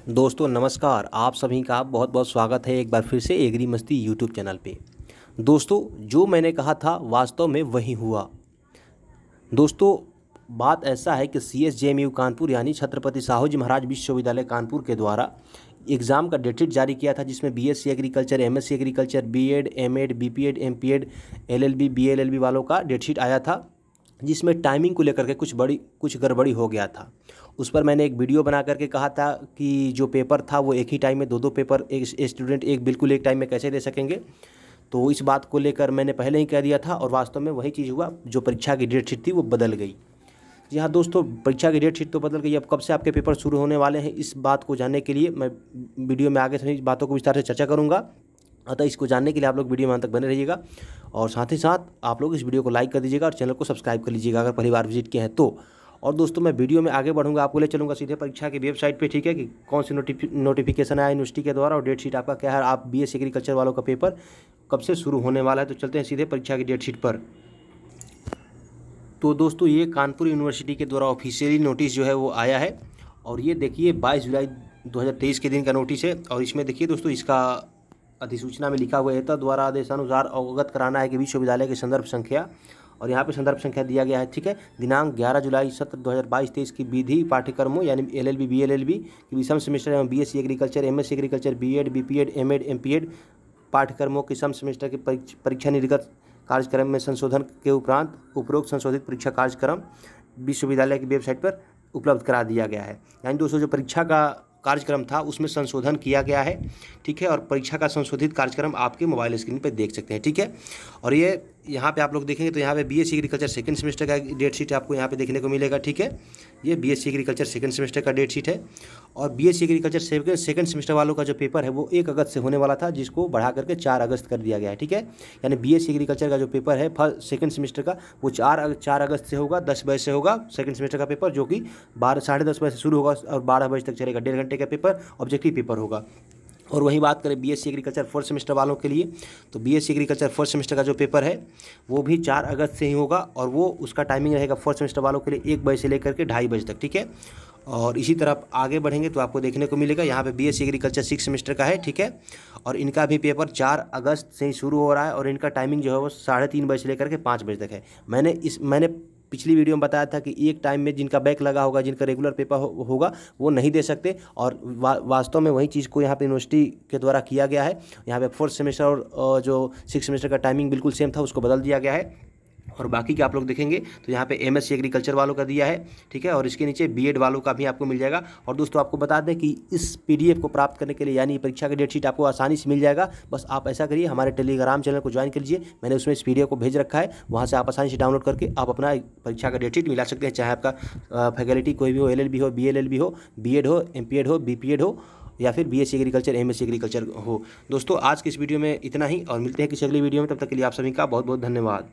दोस्तों, नमस्कार। आप सभी का बहुत बहुत स्वागत है एक बार फिर से एग्री मस्ती यूट्यूब चैनल पे। दोस्तों, जो मैंने कहा था, वास्तव में वही हुआ। दोस्तों, बात ऐसा है कि C S J M U Kanpur यानी छत्रपति साहू जी महाराज विश्वविद्यालय कानपुर के द्वारा एग्ज़ाम का डेटशीट जारी किया था, जिसमें B S C agriculture M S C agriculture B Ed M Ed B P Ed M P Ed L L B B L L B वालों का डेटशीट आया था। जिसमें टाइमिंग को लेकर के कुछ बड़ी, कुछ गड़बड़ी हो गया था। उस पर मैंने एक वीडियो बना करके कहा था कि जो पेपर था वो एक ही टाइम में दो दो पेपर एक स्टूडेंट एक बिल्कुल एक टाइम में कैसे दे सकेंगे? तो इस बात को लेकर मैंने पहले ही कह दिया था और वास्तव में वही चीज़ हुआ, जो परीक्षा की डेट शीट थी वो बदल गई। जी हाँ दोस्तों, परीक्षा की डेट शीट तो बदल गई। अब कब से आपके पेपर शुरू होने वाले हैं, इस बात को जानने के लिए मैं वीडियो में आगे सभी बातों को विस्तार से चर्चा करूँगा। अतः इसको जानने के लिए आप लोग वीडियो में अंत तक बने रहिएगा। और साथ ही साथ आप लोग इस वीडियो को लाइक कर दीजिएगा और चैनल को सब्सक्राइब कर लीजिएगा अगर पहली बार विज़िट किया है तो। और दोस्तों, मैं वीडियो में आगे बढ़ूँगा, आपको ले चलूँगा सीधे परीक्षा की वेबसाइट पे, ठीक है कि कौन सी नोटिफिकेशन आया यूनिवर्सिटी के द्वारा और डेट शीट आपका क्या है? आप बी एस एग्रीकल्चर वालों का पेपर कब से शुरू होने वाला है? तो चलते हैं सीधे परीक्षा की डेट शीट पर। तो दोस्तों, ये कानपुर यूनिवर्सिटी के द्वारा ऑफिशियली नोटिस जो है वो आया है। और ये देखिए बाईस जुलाई 2023 के दिन का नोटिस है। और इसमें देखिए दोस्तों, इसका अधिसूचना में लिखा हुआ है द्वारा आदेशानुसार अवगत कराना है कि विश्वविद्यालय की संदर्भ संख्या, और यहाँ पे संदर्भ संख्या दिया गया है, ठीक है? दिनांक 11 जुलाई सत्र दो हज़ार बाईस तेईस की विधि पाठ्यक्रमों, यानी L L B B L L B की विषम सेमेस्टर एवं B S C agriculture M S C agriculture B Ed B P Ed M Ed M P Ed पाठ्यक्रमों के सम सेमेस्टर के परीक्षा निर्गत कार्यक्रम में संशोधन के उपरांत उपरोक्त संशोधित परीक्षा कार्यक्रम विश्वविद्यालय की वेबसाइट पर उपलब्ध करा दिया गया है। यानी दोस्तों, जो परीक्षा का कार्यक्रम था, उसमें संशोधन किया गया है, ठीक है? और परीक्षा का संशोधित कार्यक्रम आपके मोबाइल स्क्रीन पर देख सकते हैं, ठीक है? और ये, यहाँ पे आप लोग देखेंगे तो यहाँ पे BSc S agriculture second semester का डेट शीट आपको यहाँ पे देखने को मिलेगा, ठीक है? ये BSc S agriculture second semester का डेट शीट है। और B S agriculture second semester वालों का जो पेपर है, वो एक अगस्त से होने वाला था, जिसको बढ़ा करके चार अगस्त कर दिया गया है, ठीक है? यानी बी एस एग्रीकल्चर का जो पेपर है, फ़र्स्ट सेकंड सेमेस्टर का, वो चार चार अगस्त से होगा, दस बजे से होगा सेकंड सेमेस्टर का पेपर जो कि बारह साढ़े दस बजे से शुरू होगा और बारह बजे तक चलेगा, डेढ़ घंटे का पेपर ऑब्जेक्टिव पेपर होगा। और वही बात करें B BSc agriculture fourth semester वालों के लिए तो B BSc agriculture fourth semester का जो पेपर है, वो भी चार अगस्त से ही होगा और वो उसका टाइमिंग रहेगा फोर्थ सेमेस्टर वालों के लिए एक बजे से लेकर के ढाई बजे तक, ठीक है? और इसी तरह आगे बढ़ेंगे तो आपको देखने को मिलेगा यहाँ पे बीएससी एग्रीकल्चर सिक्स सेमेस्टर का है ठीक है? और इनका भी पेपर चार अगस्त से ही शुरू हो रहा है और इनका टाइमिंग जो है वो साढ़े तीन बजे से लेकर के पाँच बजे तक है। मैंने इस मैंने पिछली वीडियो में बताया था कि एक टाइम में जिनका बैक लगा होगा जिनका रेगुलर पेपर हो, होगा वो नहीं दे सकते और वा, वास्तव में वही चीज़ को यहाँ पे यूनिवर्सिटी के द्वारा किया गया है। यहाँ पे फोर्थ सेमेस्टर और जो सिक्स सेमेस्टर का टाइमिंग बिल्कुल सेम था उसको बदल दिया गया है। और बाकी के आप लोग देखेंगे तो यहाँ पे एम एस एग्रीकल्चर वालों का दिया है, ठीक है? और इसके नीचे बी वालों का भी आपको मिल जाएगा। और दोस्तों, आपको बता दें कि इस पीडीएफ को प्राप्त करने के लिए, यानी परीक्षा का डेट शीट आपको आसानी से मिल जाएगा। बस आप ऐसा करिए, हमारे टेलीग्राम चैनल को ज्वाइन कर लीजिए मैंने उसमें इस पी को भेज रखा है, वहाँ से आप आसानी से डाउनलोड करके आप अपना परीक्षा का डेट शीट मिला सकते हैं, चाहे आपका फैकल्टी कोई भी हो एल हो बी हो बी हो एम हो बी हो, या फिर बीएससी एग्रीकल्चर एम एग्रीकल्चर हो। दोस्तों, आज के इस वीडियो में इतना ही, और मिलते हैं किसी अगली वीडियो में, तब तक के लिए आप सभी का बहुत बहुत धन्यवाद।